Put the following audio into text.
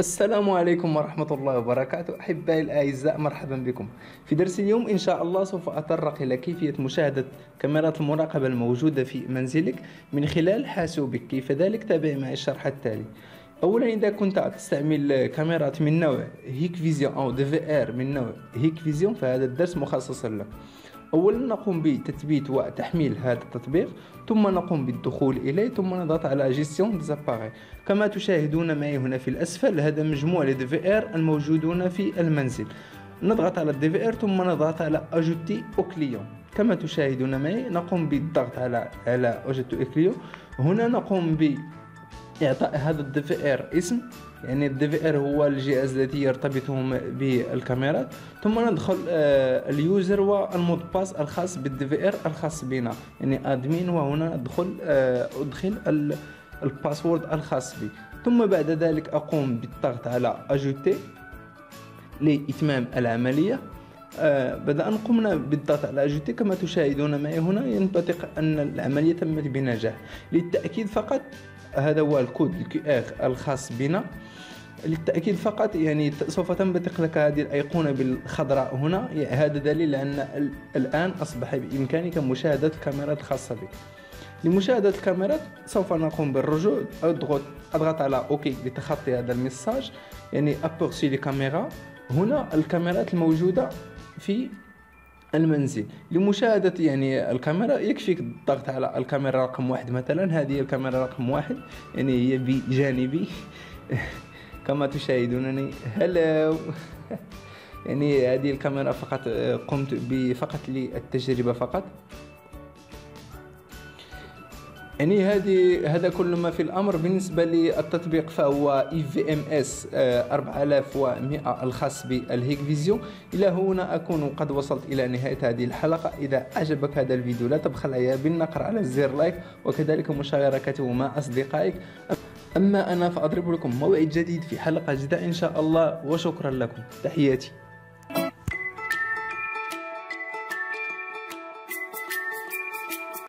السلام عليكم ورحمة الله وبركاته. أحبائي الأعزاء مرحبا بكم. في درس اليوم إن شاء الله سوف أتطرق إلى كيفية مشاهدة كاميرات المراقبة الموجودة في منزلك من خلال حاسوبك. كيف ذلك تابع معي الشرح التالي. أولا إذا كنت تستعمل كاميرات من نوع هيك فيزيون أو دي في آر من نوع هيك فيزيون فهذا الدرس مخصص لك. أولا نقوم بتثبيت وتحميل هذا التطبيق ثم نقوم بالدخول إليه ثم نضغط على gestion des appareils كما تشاهدون معي هنا في الأسفل هذا مجموع les DVR الموجودون في المنزل. نضغط على ال DVR ثم نضغط على ajouter au client كما تشاهدون معي نقوم بالضغط على على ajouter au client هنا نقوم ب إعطاء هذا ال DVR اسم. يعني ال DVR هو الجهاز الذي يرتبط بالكاميرات ثم ندخل آه، اليوزر والمود باس الخاص ب ال DVR الخاص بنا. يعني admin وهنا ادخل آه، أدخل ال password الخاص بي. ثم بعد ذلك أقوم بالضغط على ajouter لإتمام العملية. آه بعد أن قمنا بالضغط على ajouter كما تشاهدون معي هنا ينطبق أن العملية تمت بنجاح. للتأكيد فقط هذا هو ال code ال QR الخاص بنا. للتأكيد فقط يعني سوف تنبثق لك هذه الأيقونة بالخضراء هنا. هذا دليل أن الآن أصبح بإمكانك مشاهدة الكاميرات الخاصة بك. لمشاهدة الكاميرات سوف نقوم بالرجوع. أضغط أضغط على OK لتخطي هذا ال message يعني أبورسي لكاميرا. هنا الكاميرات الموجودة في المنزل. لمشاهدة يعني الكاميرا يكفيك الضغط على الكاميرا رقم واحد مثلا. هذه الكاميرا رقم واحد. يعني هي بجانبي. كما تشاهدونني. hello يعني هذه الكاميرا فقط قمت بفقط للتجربة فقط. يعني هذه هذا كل ما في الأمر. بالنسبة للتطبيق فهو iVMS 4100 الخاص بالهيك فيجن. إلى هنا أكون قد وصلت إلى نهاية هذه الحلقة. إذا أعجبك هذا الفيديو لا تبخل علي بالنقر على زر like وكذلك مشاركته مع أصدقائك. أما أنا فأضرب لكم موعد جديد في حلقة جديدة إن شاء الله وشكرا لكم. تحياتي.